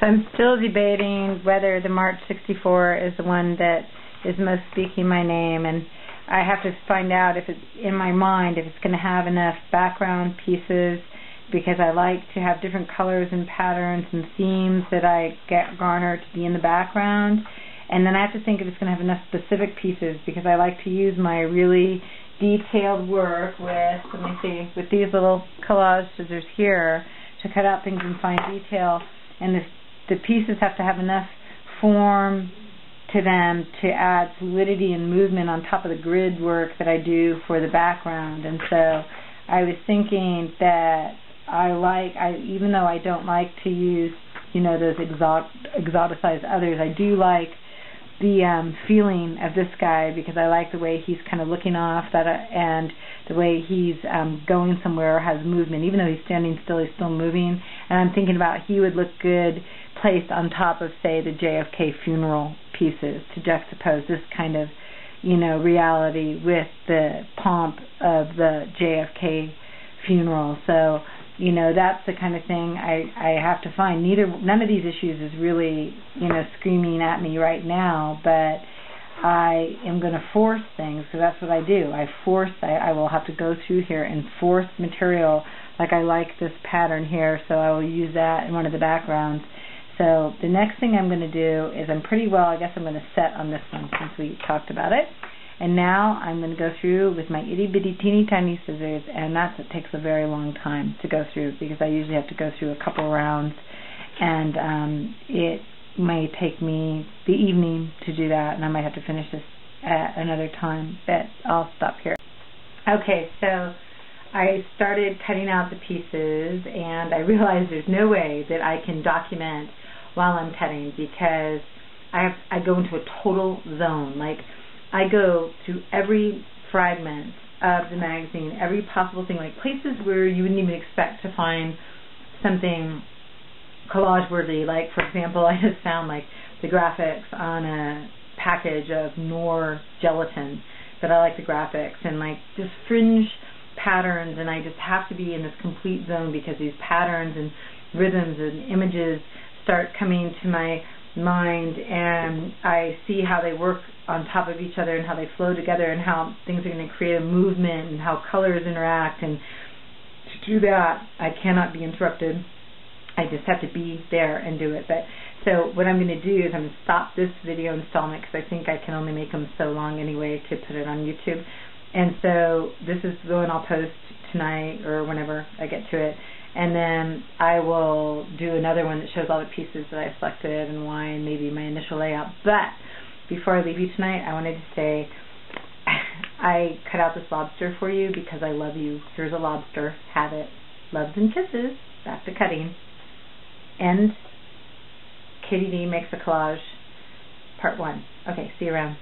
So I'm still debating whether the March 64 is the one that is most speaking my name, and I have to find out if it's in my mind if it's going to have enough background pieces because I like to have different colors and patterns and themes that I get garner to be in the background. And then I have to think if it's going to have enough specific pieces because I like to use my really detailed work with, let me see, with these little collage scissors here to cut out things in fine detail. And the, the pieces have to have enough form to them to add fluidity and movement on top of the grid work that I do for the background. And so I was thinking that I like, I even though I don't like to use, you know, those exot, exoticized others, I do like the um, feeling of this guy because I like the way he's kind of looking off that uh, and the way he's um, going somewhere has movement. Even though he's standing still, he's still moving. And I'm thinking about he would look good placed on top of, say, the JFK funeral pieces to juxtapose this kind of, you know, reality with the pomp of the JFK funeral. So, you know, that's the kind of thing I I have to find. Neither none of these issues is really, you know, screaming at me right now, but I am going to force things, so that's what I do. I force, I, I will have to go through here and force material, like I like this pattern here, so I will use that in one of the backgrounds so the next thing I'm going to do is I'm pretty well, I guess I'm going to set on this one since we talked about it. And now I'm going to go through with my itty bitty teeny tiny scissors, and that's it takes a very long time to go through because I usually have to go through a couple rounds, and um, it may take me the evening to do that, and I might have to finish this at another time. But I'll stop here. Okay, so I started cutting out the pieces, and I realized there's no way that I can document while I'm cutting because I have, I go into a total zone. Like I go through every fragment of the magazine, every possible thing, like places where you wouldn't even expect to find something collage worthy. Like for example, I just found like the graphics on a package of Knox gelatin that I like the graphics and like just fringe patterns and I just have to be in this complete zone because these patterns and rhythms and images start coming to my mind and I see how they work on top of each other and how they flow together and how things are going to create a movement and how colors interact and to do that I cannot be interrupted. I just have to be there and do it. But so what I'm going to do is I'm going to stop this video installment because I think I can only make them so long anyway to put it on YouTube. And so this is the one I'll post tonight or whenever I get to it and then I will do another one that shows all the pieces that I selected and why and maybe my initial layout. But before I leave you tonight, I wanted to say I cut out this lobster for you because I love you. Here's a lobster. Have it. Loves and kisses. Back to cutting. End. Katie D makes a collage. Part one. Okay, see you around.